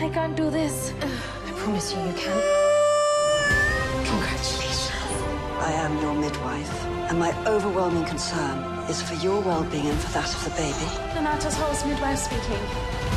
I can't do this. I promise you, you can. Congratulations. I am your midwife, and my overwhelming concern is for your well-being and for that of the baby. Nonnatus House midwife speaking.